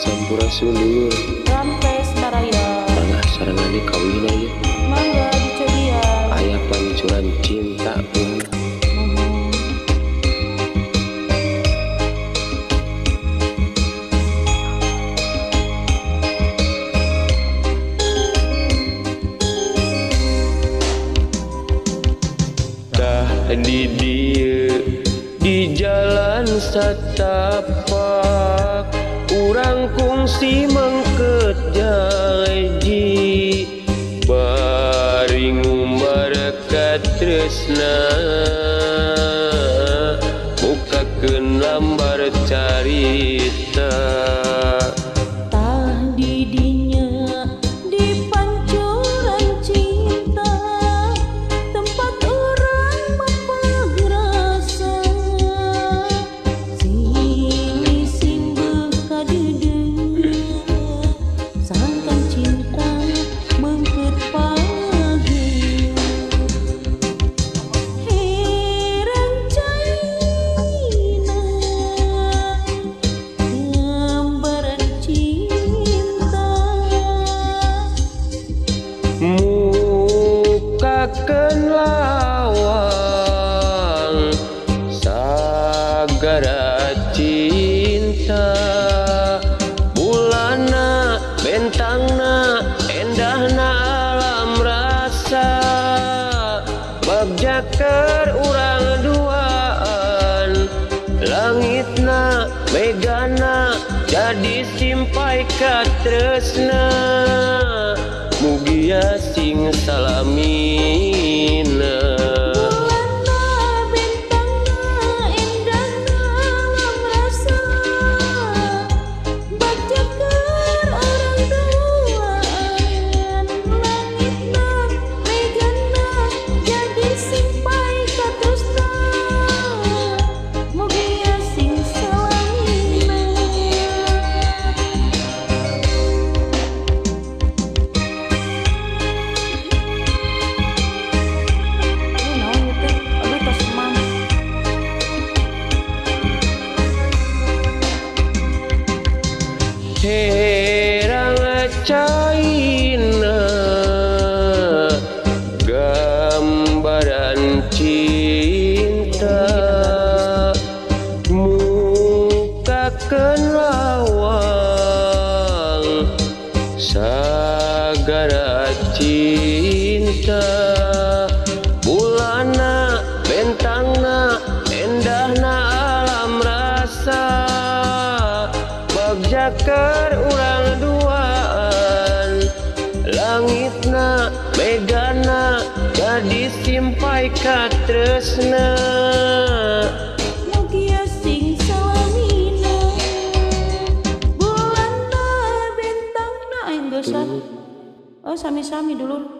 Sampurasulur Rampes Naraya Tanah sarangane kawin aja Mangga dicodia. Ayah pancuran cinta pun Dah di dia di jalan satapak Urang kungsi mengket jaji Bari ngumbar tresna. Bukakeun lambar carita Mukakeun lawang sagara cinta. Bulana bentangna endahna alam rasa. Bagjaker urang duaan. Langitna megana jadi simpai ka dia salamina Caina Gambaran cinta. Mukakeun lawang Sagara cinta. Bulana bentangna endahna alam rasa. Bagjaker Langitna megana jadi simpai ka tresna Mugia sing salamina Bulana bintangna aing geus ah. Oh sami-sami dulur